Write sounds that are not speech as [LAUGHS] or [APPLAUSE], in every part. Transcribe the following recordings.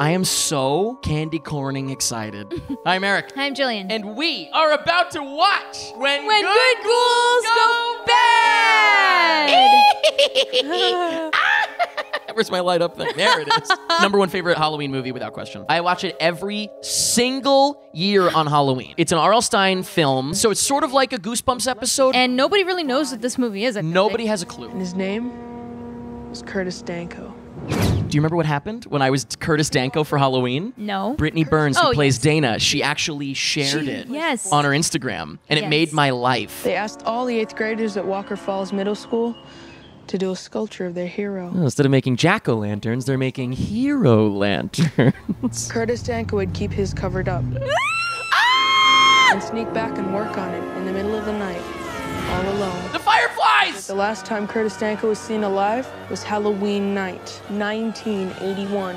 I am so candy corning excited. [LAUGHS] I'm Eric. I'm Jillian. And we are about to watch When, when Good, good ghouls go bad. [LAUGHS] Where's my light up thing? There it is. [LAUGHS] Number one favorite Halloween movie without question. I watch it every single year on Halloween. It's an R.L. Stine film, so it's sort of like a Goosebumps episode. and nobody really knows what this movie is. I Nobody like. has a clue. And his name was Curtis Danko. Do you remember what happened when I was Curtis Danko for Halloween? No. Brittany Byrnes, who Oh, plays yes. Dana, she actually shared it Yes. on her Instagram, and it made my life. They asked all the eighth graders at Walker Falls Middle School to do a sculpture of their hero. Oh, Instead of making jack o' lanterns, they're making hero lanterns. [LAUGHS] Curtis Danko would keep his covered up [LAUGHS] and sneak back and work on it in the middle of the night, all alone. the fireflies! The last time Curtis Danko was seen alive was Halloween night, 1981.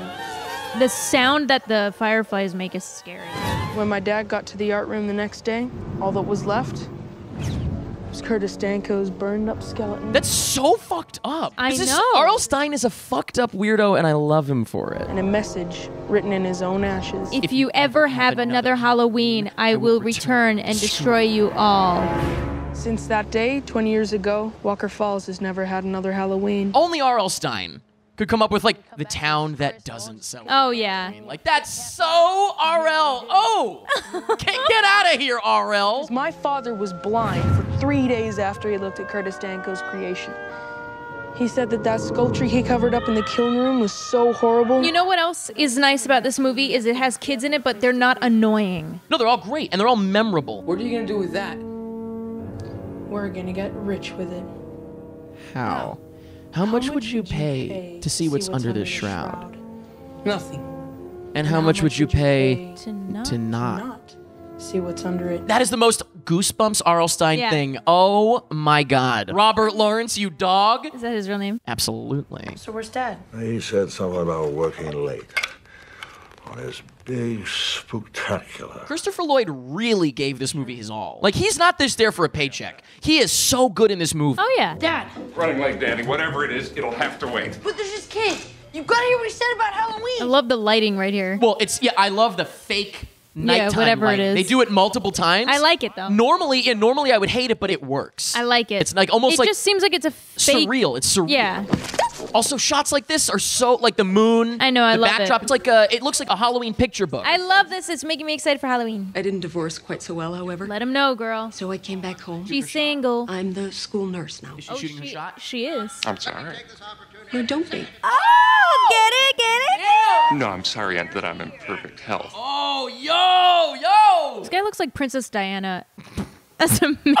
The sound that the fireflies make is scary. When my dad got to the art room the next day, all that was left was Curtis Danko's burned up skeleton That's so fucked up. I This know. R.L. Stine is a fucked up weirdo, and I love him for it. and a message written in his own ashes. If you ever have another Halloween, I will return and destroy you all. Since that day, 20 years ago, Walker Falls has never had another Halloween. Only R.L. Stine could come up with like the town that doesn't sell. Oh yeah. Like that's so R.L. Oh, get, get out of here, R.L. My father was blind for three days after he looked at Curtis Danko's creation. He said that that sculpture he covered up in the kiln room was so horrible. You know what else is nice about this movie is it has kids in it, but they're not annoying. No, they're all great and they're all memorable. what are you gonna do with that? We're gonna get rich with it. How? How much would you pay to see what's under this the shroud? Nothing. And how much would you pay To not. to not? Not see what's under it. That is the most Goosebumps R.L. Stine Yeah. thing. Oh my God. Robert Lawrence, you dog. Is that his real name? Absolutely. So where's Dad? He said something about working late on his big spooktacular. Christopher Lloyd really gave this movie his all. Like, he's not just there for a paycheck. He is so good in this movie. Oh yeah. Dad! Running late, Danny. Whatever it is, it'll have to wait. But there's this kid! You gotta hear what he said about Halloween! I love the lighting right here. Well, it's, yeah, I love the fake nighttime yeah, whatever it lighting. is. They do it multiple times. I like it though. Normally, yeah, normally I would hate it, but it works. I like it. It's like almost like. it like just seems like it's a fake. surreal. It's surreal. Yeah. Also, shots like this are so like the moon. I know, I the love it. backdrop. It's like a. It looks like a Halloween picture book. I love this. It's making me excited for Halloween. I didn't divorce quite so well, however. Let him know, girl. So I came back home. She's single. I'm the school nurse now. Is she oh, shooting her she, shot? She is. I'm sorry. No, don't be. Oh, get it, get it. No, I'm sorry Aunt, that I'm in perfect health. Oh, yo, yo! This guy looks like Princess Diana. As a man.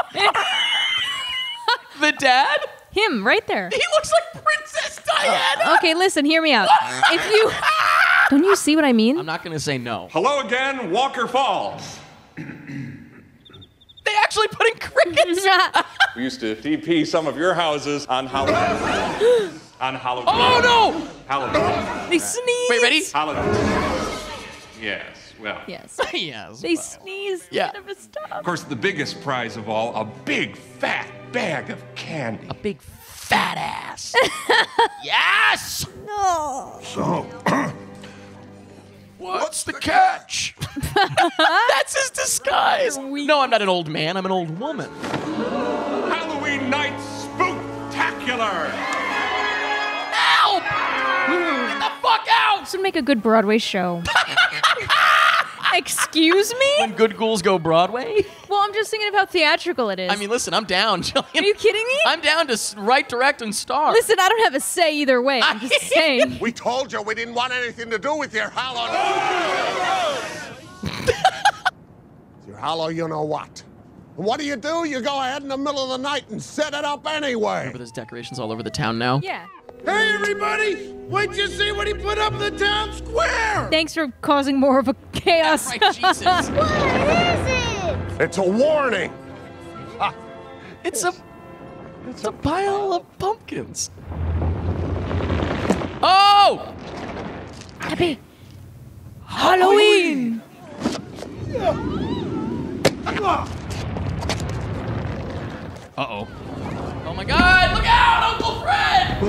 The dad? Him right there. He looks like Princess Diana. Oh, okay, listen, hear me out. [LAUGHS] If you don't you see what I mean? I'm not gonna say no. Hello again, Walker Falls. [CLEARS THROAT] They actually put in crickets. [LAUGHS] [LAUGHS] We used to DP some of your houses on Halloween. [GASPS] on Halloween. oh no! Halloween. they sneeze. Wait, ready? Halloween. Yes, well. Yes. [LAUGHS] yes. They sneeze. Yeah. They never stop. Of course, the biggest prize of all, a big fat bag of candy. A big fat ass. [LAUGHS] yes. So, [COUGHS] What's the catch? [LAUGHS] That's his disguise. No, I'm not an old man. I'm an old woman. Halloween night spooktacular. Help! Get the fuck out! This would make a good Broadway show. [LAUGHS] Excuse me? When good ghouls go Broadway. Well, I'm just thinking of how theatrical it is. I mean, listen, I'm down. [LAUGHS] Jillian. are you kidding me? I'm down to write, direct, and star. Listen, I don't have a say either way. I'm just [LAUGHS] saying. we told you we didn't want anything to do with your hollow. your hollow, you know what? And what do you do? You go ahead in the middle of the night and set it up anyway. Remember, there's decorations all over the town now. Yeah. Hey, everybody! What'd you see when he put up in the town square? Thanks for causing more of a chaos. [LAUGHS] Right, Jesus. [LAUGHS] It's a warning. It's a, it's a pile of pumpkins. Oh! Happy Halloween. Uh oh. My God! Look out, Uncle Fred!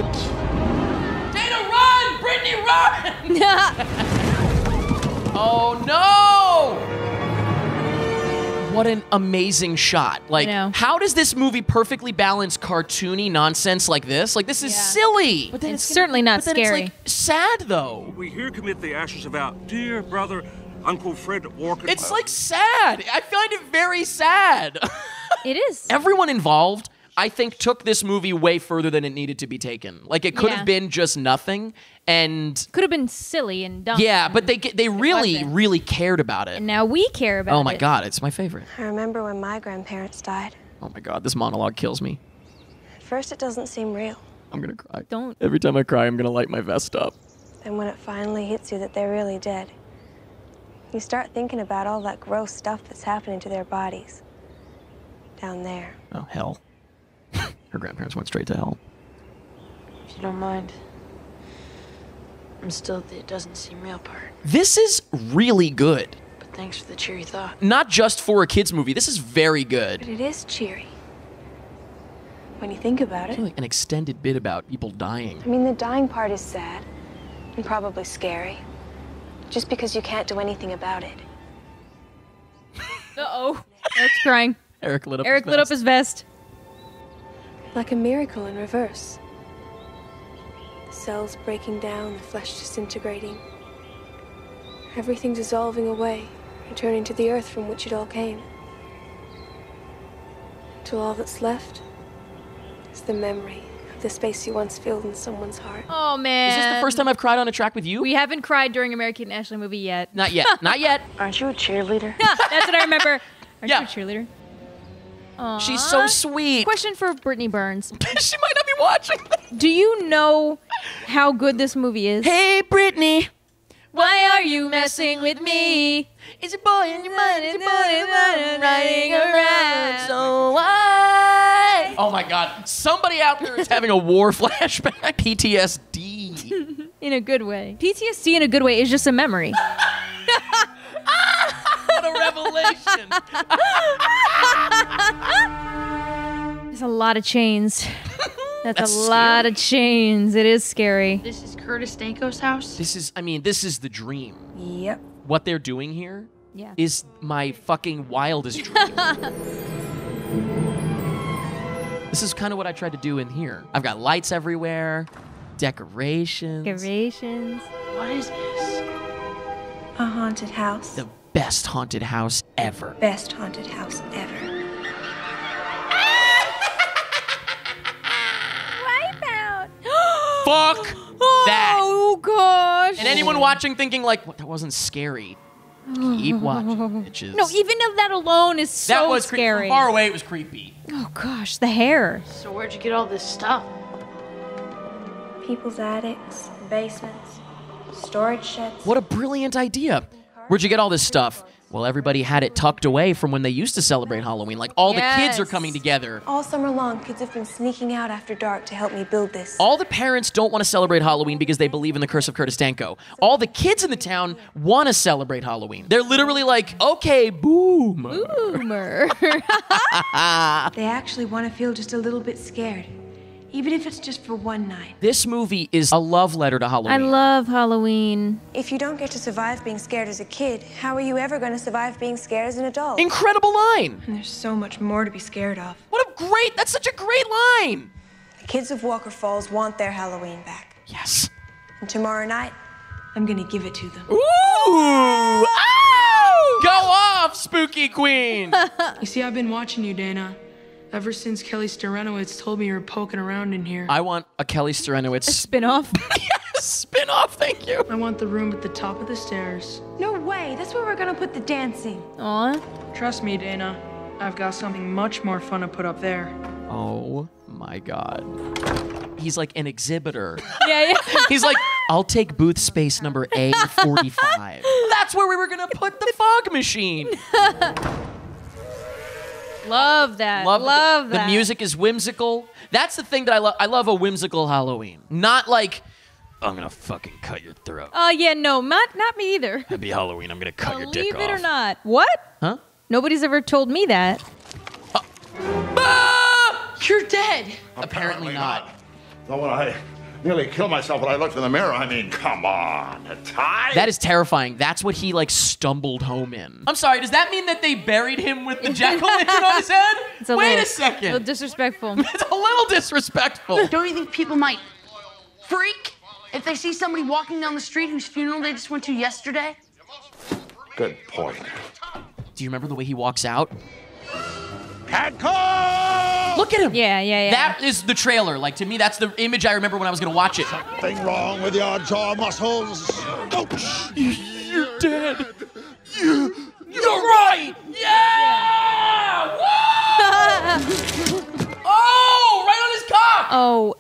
Dana, run! Brittany, run! [LAUGHS] Oh no! What an amazing shot. Like, how does this movie perfectly balance cartoony nonsense like this? Like, this is Yeah. silly. But It's certainly not but then scary. It's like sad though. We here commit the ashes of our dear brother, Uncle Fred Walker. It's like sad. I find it very sad. It is. [LAUGHS] Everyone involved, I think, took this movie way further than it needed to be taken. Like, it could Yeah. have been just nothing. And Could have been silly and dumb. yeah, but they they really, really cared about it. And now we care about it. Oh my god, it's my favorite. I remember when my grandparents died. Oh my god, this monologue kills me. At first, it doesn't seem real. I'm gonna cry. Don't. Every time I cry, I'm gonna light my vest up. And when it finally hits you that they're really dead, you start thinking about all that gross stuff that's happening to their bodies. Down there. Oh hell. Her grandparents went straight to hell. If you don't mind, I'm still at the it doesn't seem real part. This is really good. But thanks for the cheery thought. Not just for a kids movie. This is very good. But it is cheery. When you think about it. feel like an extended bit about people dying. I mean, the dying part is sad and probably scary. Just because you can't do anything about it. Uh oh. [LAUGHS] Eric's crying. Eric lit up. Eric his lit up his vest. Like a miracle in reverse. The cells breaking down, the flesh disintegrating. Everything dissolving away, returning to the earth from which it all came. Till all that's left is the memory of the space you once filled in someone's heart. Oh man. Is this the first time I've cried on a track with you? We haven't cried during American National movie yet. Not yet. [LAUGHS] Not yet. Aren't you a cheerleader? [LAUGHS] That's what I remember. Aren't Yeah. you a cheerleader? She's so sweet. Question for Brittany Byrnes. [LAUGHS] she might not be watching. Do you know how good this movie is? hey, Brittany. Why are you messing with me? Is a boy in your mind? Is a boy in your mind? Riding around. So why? Oh my God! Somebody out there is having a war [LAUGHS] flashback. PTSD. [LAUGHS] In a good way. PTSD in a good way is just a memory. What a revelation! [LAUGHS] There's a lot of chains. That's, That's a lot of chains. It is scary. This is Curtis Danko's house. This is. I mean, this is the dream. Yep. What they're doing here Yeah. is my fucking wildest dream. [LAUGHS] this is kind of what I tried to do in here. I've got lights everywhere, decorations, Decorations. What is this? A haunted house. the best haunted house ever. best haunted house ever. [LAUGHS] Wipeout. [GASPS] Fuck oh, that. Oh gosh. And anyone watching thinking like, what, that wasn't scary. Keep watching, [LAUGHS] bitches. No, even if that alone is so that was cre- scary. From far away, it was creepy. Oh gosh, the hair. So where'd you get all this stuff? People's attics, basements, storage sheds. What a brilliant idea. Where'd you get all this stuff? Well, everybody had it tucked away from when they used to celebrate Halloween. Like all the kids are coming together. All summer long, kids have been sneaking out after dark to help me build this. All the parents don't want to celebrate Halloween because they believe in the curse of Curtis Danko. All the kids in the town want to celebrate Halloween. They're literally like, okay, boom. Boomer. [LAUGHS] They actually want to feel just a little bit scared, even if it's just for one night. This movie is a love letter to Halloween. I love Halloween. If you don't get to survive being scared as a kid, how are you ever going to survive being scared as an adult? Incredible line. And there's so much more to be scared of. What a great, that's such a great line. The kids of Walker Falls want their Halloween back. Yes. And tomorrow night, I'm going to give it to them. Ooh. Ow! Go off, spooky queen. [LAUGHS] You see, I've been watching you, Dana. Ever since Kelly Steranowitz told me you were poking around in here. I want a Kelly Steranowitz Spin off. [LAUGHS] yes, spin off, thank you. I want the room at the top of the stairs. No way, that's where we're going to put the dancing. Aw. Trust me, Dana. I've got something much more fun to put up there. Oh my god. He's like an exhibitor. [LAUGHS] Yeah, yeah. [LAUGHS] He's like, I'll take booth space number A45. That's where we were gonna put the fog machine. Love that. Love, Love, the, that. The music is whimsical. That's the thing that I love. I love a whimsical Halloween. Not like, I'm gonna fucking cut your throat. Oh yeah, no, not not me either. Happy Halloween. I'm gonna cut your dick off. Believe it or not. What? Huh? Nobody's ever told me that. Ah! You're dead. Apparently not. Not what I Nearly killed myself when I looked in the mirror. I mean, come on, a tie? That is terrifying. That's what he like stumbled home in. I'm sorry, does that mean that they buried him with the [LAUGHS] jack-o'-lantern on his head? It's a Wait little, a second. little disrespectful. [LAUGHS] It's a little disrespectful. Don't you think people might freak if they see somebody walking down the street whose funeral they just went to yesterday? Good point. Do you remember the way he walks out? Cat! Look at him. Yeah, yeah, yeah. That is the trailer. Like to me, that's the image I remember when I was gonna watch it. Something wrong with your jaw muscles. Ouch! You're dead. You, you're right. Yeah. Woo! oh, right on his cock. oh,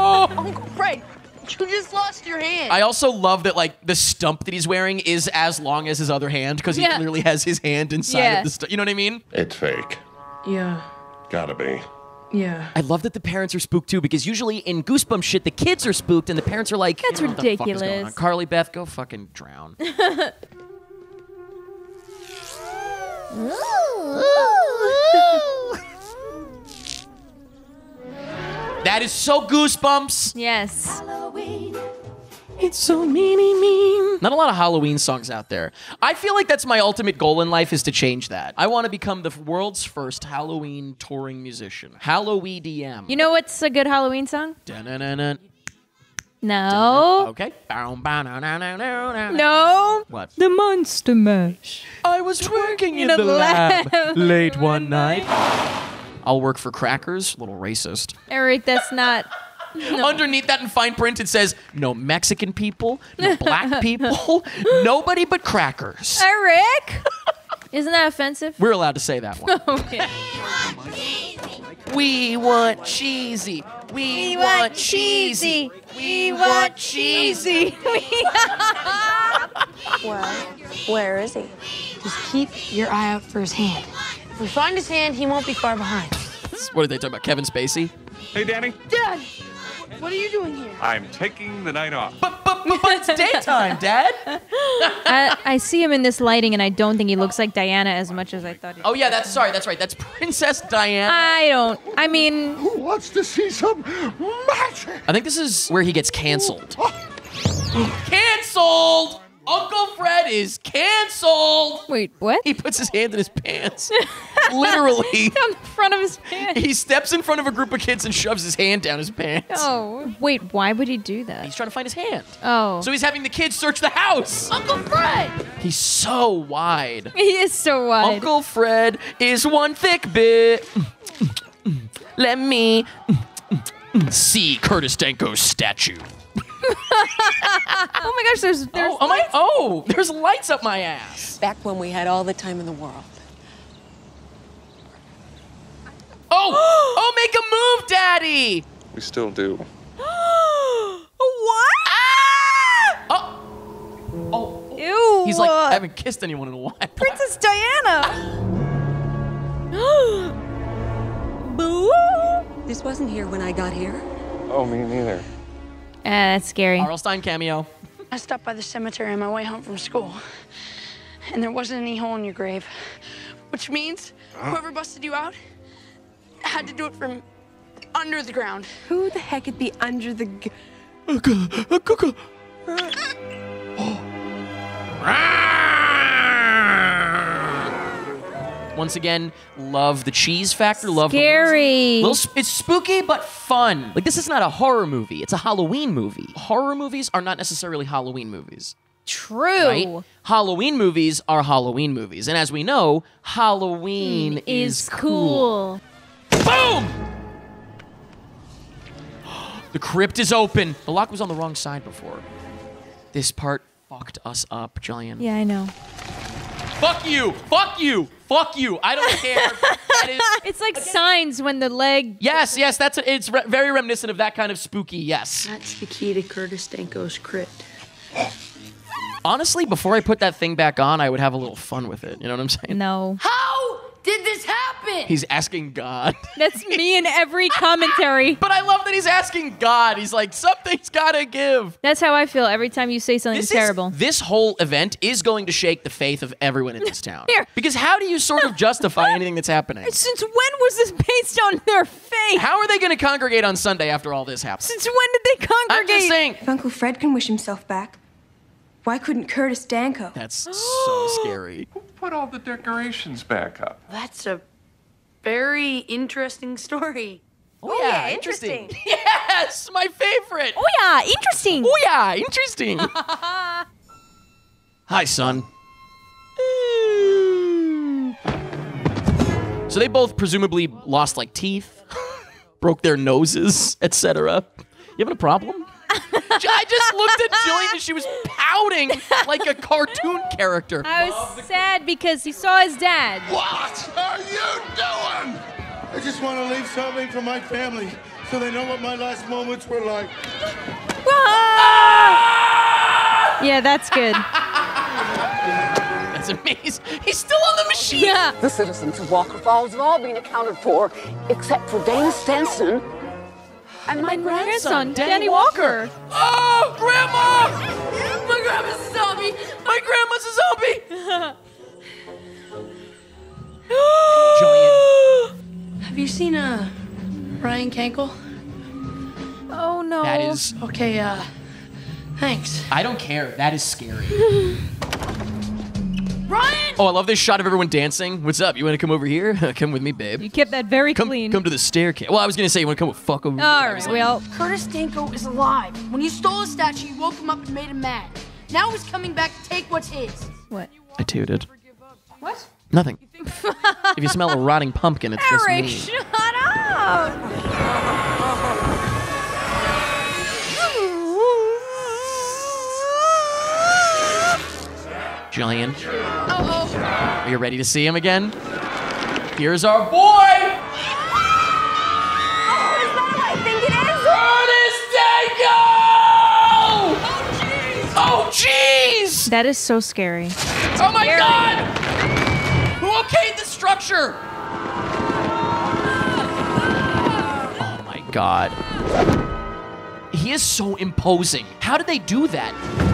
Oh. Uncle Fred, you just lost your hand. I also love that like the stump that he's wearing is as long as his other hand because he Yeah. clearly has his hand inside Yeah. of the stuff. You know what I mean? It's fake. Yeah, Gotta be. yeah. I love that the parents are spooked too because usually in Goosebumps shit the kids are spooked and the parents are like, That's "What the fuck is going on?" ridiculous. Carly Beth, go fucking drown. [LAUGHS] that is so Goosebumps. yes. It's so meany mean. Not a lot of Halloween songs out there. I feel like that's my ultimate goal in life is to change that. I want to become the world's first Halloween touring musician. Halloween DM. You know what's a good Halloween song? Dun-dun-dun-dun. No. Okay. No. What? The Monster Mash. I was working in in the a lab lab late one night. I'll work for crackers. A little racist. Eric, that's not. Underneath that in fine print, it says no Mexican people, no black [LAUGHS] people, nobody but crackers. Eric! Isn't that offensive? We're allowed to say that one. [LAUGHS] okay. We want cheesy. We, want cheesy. We want cheesy. [LAUGHS] Well, where is he? Just keep your eye out for his hand. If we find his hand, he won't be far behind. what are they talking about? Kevin Spacey? Hey, Danny. Dad, what are you doing here? I'm taking the night off. But, but, but, but it's daytime, [LAUGHS] Dad. I, I see him in this lighting, and I don't think he looks like Diana as much as I thought. He Oh yeah, that's sorry. That's right. That's Princess Diana. I don't. I mean, Who wants to see some magic? I think this is where he gets canceled. [GASPS] canceled. Uncle Fred is canceled. wait, what? He puts his hand in his pants. [LAUGHS] Literally. [LAUGHS] On the front of his pants. He steps in front of a group of kids and shoves his hand down his pants. Oh, wait, why would he do that? He's trying to find his hand. Oh. So he's having the kids search the house. Uncle Fred! He's so wide. [LAUGHS] he is so wide. Uncle Fred is one thick bit. Let me see Curtis Danko's statue. Oh my gosh, there's there's Oh, am I? Oh, there's lights up my ass. Back when we had all the time in the world. Oh, [GASPS] oh, make a move, Daddy. We still do. [GASPS] what? Ah! Oh. oh, oh, Ew. he's like, I haven't kissed anyone in a while. Princess Diana. [GASPS] Boo. This wasn't here when I got here. Oh, me neither. Ah, that's scary. R.L. Stine cameo. I stopped by the cemetery on my way home from school, and there wasn't any hole in your grave, which means whoever busted you out had to do it from under the ground. Who the heck could be under the. G- [GASPS] Once again, love the cheese factor. Love the Scary. Little it's spooky but fun. Like this is not a horror movie; it's a Halloween movie. Horror movies are not necessarily Halloween movies. True. Right? Halloween movies are Halloween movies, and as we know, Halloween hmm, is, Is cool. Boom! [GASPS] The crypt is open. The lock was on the wrong side before. This part fucked us up, Jillian. Yeah, I know. Fuck you! Fuck you! Fuck you! I don't [LAUGHS] care. that is, It's like signs when the leg. yes, yes, that's it's re- very reminiscent of that kind of spooky. Yes. That's the key to Curtis Danko's crypt. Honestly, before I put that thing back on, I would have a little fun with it. You know what I'm saying? No. How did this happen? He's asking God. [LAUGHS] That's me in every commentary. But I love that he's asking God. He's like, something's gotta give. That's how I feel every time you say something This terrible. Is, this whole event is going to shake the faith of everyone in this [LAUGHS] town. Here. Because how do you sort of justify anything that's happening? [LAUGHS] Since when was this based on their faith? How are they going to congregate on Sunday after all this happens? Since when did they congregate? I'm just saying. If Uncle Fred can wish himself back, why couldn't Curtis Danko? That's so [GASPS] scary. Who put all the decorations back up. That's a very interesting story. Oh, yeah, interesting. [LAUGHS] Yes, my favorite. Oh yeah, interesting. Oh yeah, interesting. [LAUGHS] Hi, son. So they both presumably lost like teeth, [LAUGHS] broke their noses, etc. You having a problem? I just looked at Jillian and she was pouting like a cartoon character. I was sad because he saw his dad. What are you doing? I just want to leave something for my family so they know what my last moments were like. Yeah, that's good. That's amazing. He's still on the machine. Yeah. The citizens of Walker Falls have all been accounted for, except for Dane Stenson and my Grandson, Danny Walker. Oh, Grandma! My grandma's a zombie! My grandma's a zombie! [GASPS] Have you seen uh Ryan Kankel? Oh no. That is. Okay, uh thanks. I don't care. That is scary. [LAUGHS] Ryan! Oh, I love this shot of everyone dancing. What's up? You want to come over here? [LAUGHS] come with me, babe. You kept that very Come, clean. come to the staircase. Well, I was gonna say you want to come with fuck over. All right. Well, Curtis Danko is alive. When you stole his statue, you woke him up and made him mad. Now he's coming back to take what's his. what? I tooted. What? Nothing. [LAUGHS] if you smell a rotting pumpkin, it's just Eric, me. shut up. Jillian, Uh-oh. Are you ready to see him again? Here's our boy! I think it is. Curtis! Oh, oh, jeez! That is so scary. Oh my god! Who okayed the structure? Oh my god. He is so imposing. How did they do that?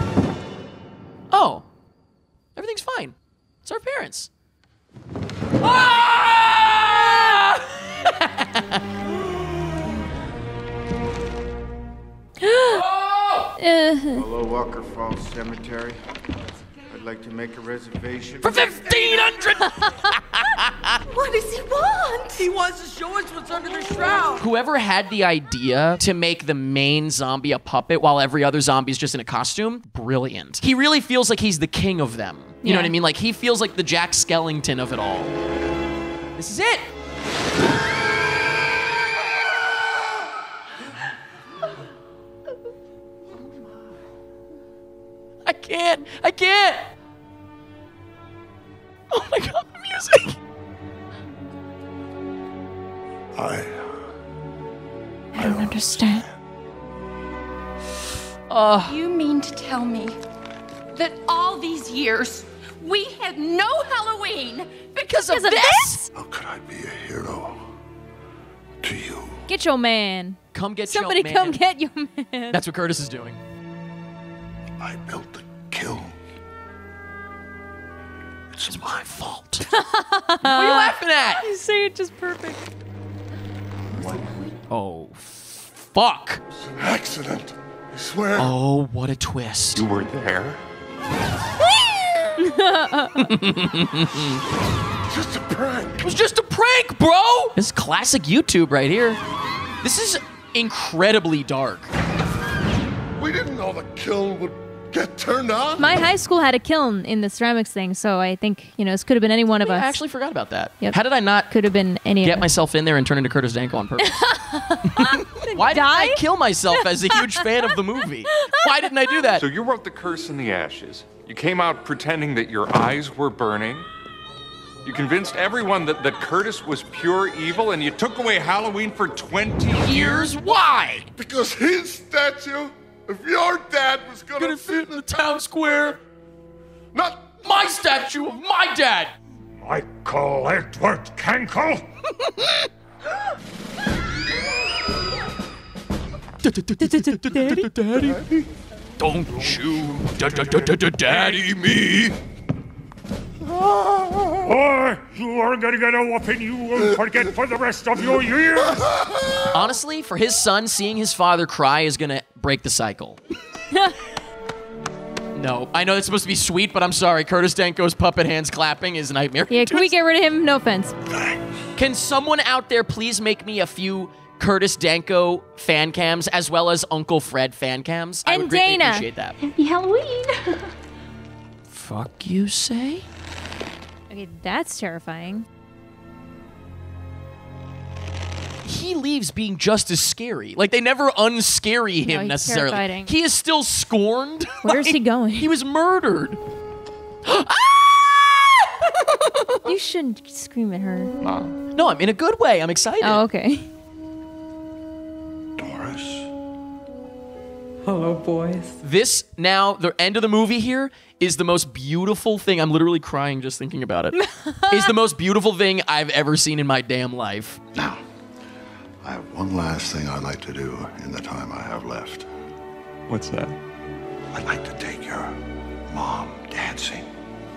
[LAUGHS] Hello, Walker Falls Cemetery. I'd like to make a reservation. For 1500 [LAUGHS] What does he want? He wants to show us what's under the shroud. Whoever had the idea to make the main zombie a puppet while every other zombie is just in a costume, brilliant. He really feels like he's the king of them. You know what I mean? Like he feels like the Jack Skellington of it all. This is it. Can't. I. Oh my god, the music. I. I don't understand. Uh, You mean to tell me that all these years we had no Halloween because, Because of this? How could I be a hero to you? Get your man. come get your man. Somebody come man. get your man. That's what Curtis is doing. I built the fault. [LAUGHS] what are you laughing at? You say it just perfect. Oh, fuck. Accident. I swear. Oh, what a twist. You were there? [LAUGHS] Just a prank. It was just a prank, bro. This is classic YouTube right here. This is incredibly dark. We didn't know the kiln would get turned on. My high school had a kiln in the ceramics thing, so I think you know this could have been any one of us. I actually forgot about that. Yep. How did I not could have been any get of us. myself in there and turn into Curtis Danko on purpose? [LAUGHS] Why didn't I kill myself as a huge fan of the movie? Why didn't I do that? So you wrote The Curse in the Ashes. You came out pretending that your eyes were burning. You convinced everyone that, that Curtis was pure evil, and you took away Halloween for 20 years? Why? Because his statue of your dad was gonna, fit in the town square. Not my statue of my dad. Michael Edward Kankel? Daddy. Daddy? Don't you daddy me. Or you are gonna get a whooping you won't forget for the rest of your years. Honestly, for his son, seeing his father cry is gonna break the cycle. [LAUGHS] no, I know it's supposed to be sweet, but I'm sorry. Curtis Danko's puppet hands clapping is nightmare. Yeah, can we get rid of him? No offense. Can someone out there please make me a few Curtis Danko fan cams as well as Uncle Fred fan cams? I And would greatly Dana. appreciate that. Happy Halloween. Fuck you say? Okay, that's terrifying. He leaves being just as scary. Like they never unscary him No, necessarily. terrifying. He is still scorned. [LAUGHS] Where is he going? He was murdered. [GASPS] Ah! You shouldn't scream at her. No, I'm in a good way. I'm excited. Oh, okay. Doris. Hello, boys. This now, the end of the movie here is the most beautiful thing. I'm literally crying just thinking about it. [LAUGHS] is the most beautiful thing I've ever seen in my damn life. Now, I have one last thing I'd like to do in the time I have left. What's that? I'd like to take your mom dancing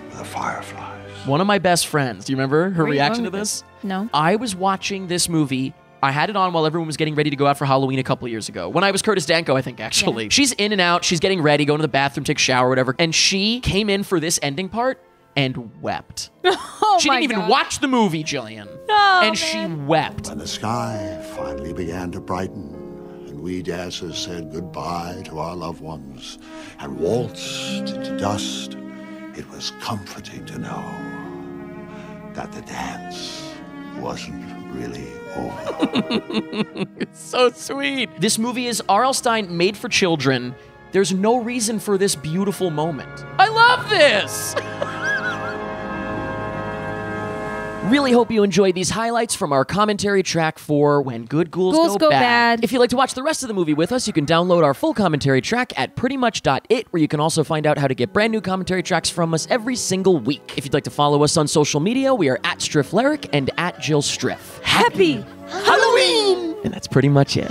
with the fireflies. One of my best friends. Do you remember her Where are you reaction to going with this? No. I was watching this movie. I had it on while everyone was getting ready to go out for Halloween a couple years ago. When I was Curtis Danko, I think actually. She's in and out. She's getting ready, going to the bathroom, take a shower, whatever. And she came in for this ending part and wept. [LAUGHS] Oh she my didn't even God. watch the movie, Jillian. Oh, and she wept. When the sky finally began to brighten, and we dancers said goodbye to our loved ones and waltzed into dust, it was comforting to know that the dance wasn't really over. [LAUGHS] it's so sweet. This movie is R.L. Stine made for children. There's no reason for this beautiful moment. I love this. Really hope you enjoyed these highlights from our commentary track for When Good Ghouls, Ghouls Go Bad. If you'd like to watch the rest of the movie with us, you can download our full commentary track at prettymuch.it, where you can also find out how to get brand new commentary tracks from us every single week. If you'd like to follow us on social media, we are at Striff and at Jill Striff. Happy Halloween! And that's pretty much it.